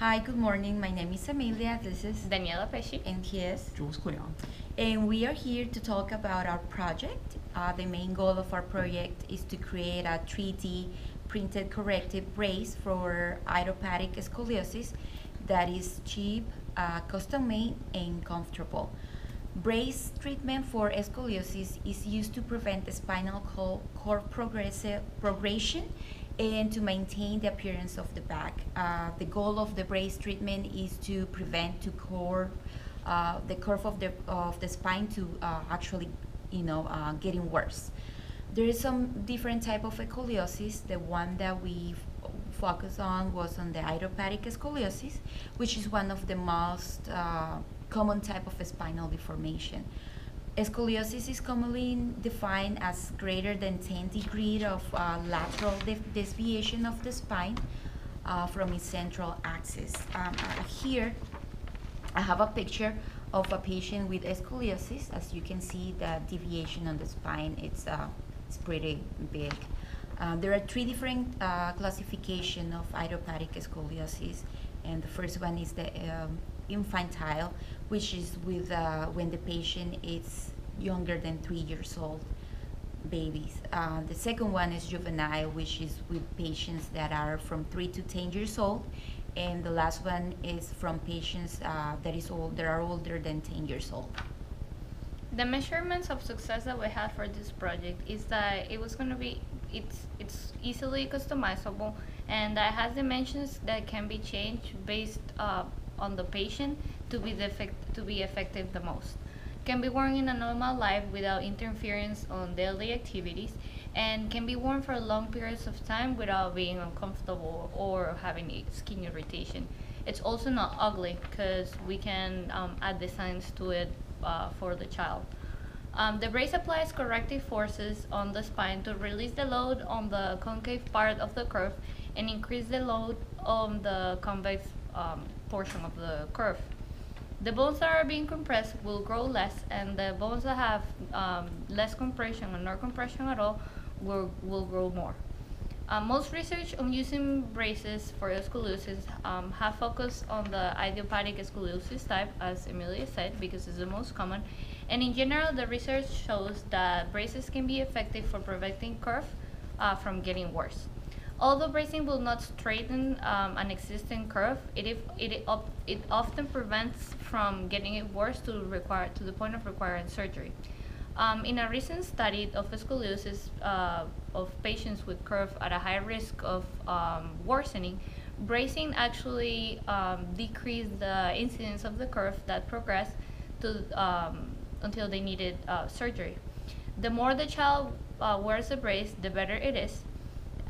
Hi, good morning. My name is Emilia. This is Daniela Pesci. and he is. Jules Klion. And we are here to talk about our project. Uh, the main goal of our project is to create a 3D printed corrective brace for idiopathic scoliosis that is cheap, uh, custom made, and comfortable. Brace treatment for scoliosis is used to prevent the spinal col- cord progressive progression and to maintain the appearance of the back. Uh, the goal of the brace treatment is to prevent to core uh, the curve of the of the spine to uh, actually, you know, uh, getting worse. There is some different type of scoliosis. The one that we focus on was on the idiopathic scoliosis, which is one of the most uh, common type of spinal deformation. Scoliosis is commonly defined as greater than 10 degrees of uh, lateral deviation of the spine uh, from its central axis. Um, uh, here, I have a picture of a patient with scoliosis. As you can see, the deviation on the spine it's uh, it's pretty big. Uh, there are three different uh, classification of idiopathic scoliosis, and the first one is the um, infantile, which is with uh, when the patient is younger than three years old babies. Uh, the second one is juvenile, which is with patients that are from three to ten years old, and the last one is from patients uh, that is old that are older than ten years old. The measurements of success that we had for this project is that it was going to be it's it's easily customizable and that has dimensions that can be changed based uh, on the patient to be the effect, to be effective the most. Can be worn in a normal life without interference on daily activities and can be worn for long periods of time without being uncomfortable or having skin irritation. It's also not ugly because we can um, add designs to it uh, for the child. Um, the brace applies corrective forces on the spine to release the load on the concave part of the curve and increase the load on the convex um, portion of the curve. The bones that are being compressed will grow less, and the bones that have um, less compression or no compression at all will, will grow more. Uh, most research on using braces for scoliosis um, have focused on the idiopathic scoliosis type, as Emilia said, because it's the most common. And in general, the research shows that braces can be effective for preventing curve uh, from getting worse. Although bracing will not straighten um, an existing curve, it, if, it, it often prevents from getting it worse to, require, to the point of requiring surgery. Um, in a recent study of scoliosis uh, of patients with curve at a high risk of um, worsening, bracing actually um, decreased the incidence of the curve that progressed to, um, until they needed uh, surgery. The more the child uh, wears a brace, the better it is.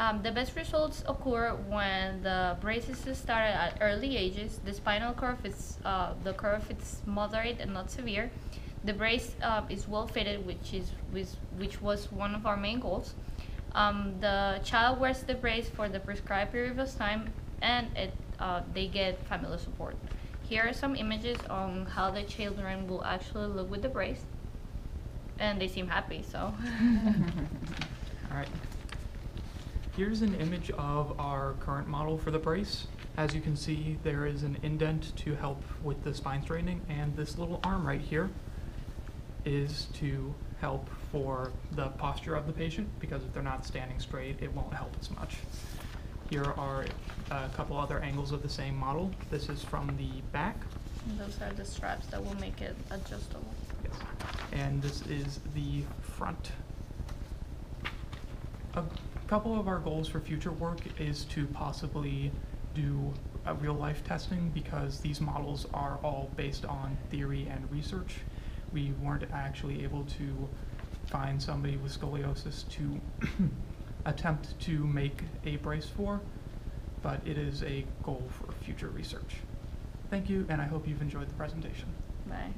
Um, the best results occur when the braces is started at early ages. The spinal curve is uh, the curve is moderate and not severe. The brace uh, is well fitted, which is which, which was one of our main goals. Um, the child wears the brace for the prescribed period of time, and it, uh, they get family support. Here are some images on how the children will actually look with the brace, and they seem happy. So. All right. Here's an image of our current model for the brace. As you can see, there is an indent to help with the spine straightening, and this little arm right here is to help for the posture of the patient, because if they're not standing straight, it won't help as much. Here are a couple other angles of the same model. This is from the back, Those are the straps that will make it adjustable. Yes. And this is the front. Couple of our goals for future work is to possibly do uh, a real life testing because these models are all based on theory and research. We weren't actually able to find somebody with scoliosis to attempt to make a brace for, but it is a goal for future research. Thank you, and I hope you've enjoyed the presentation. Bye.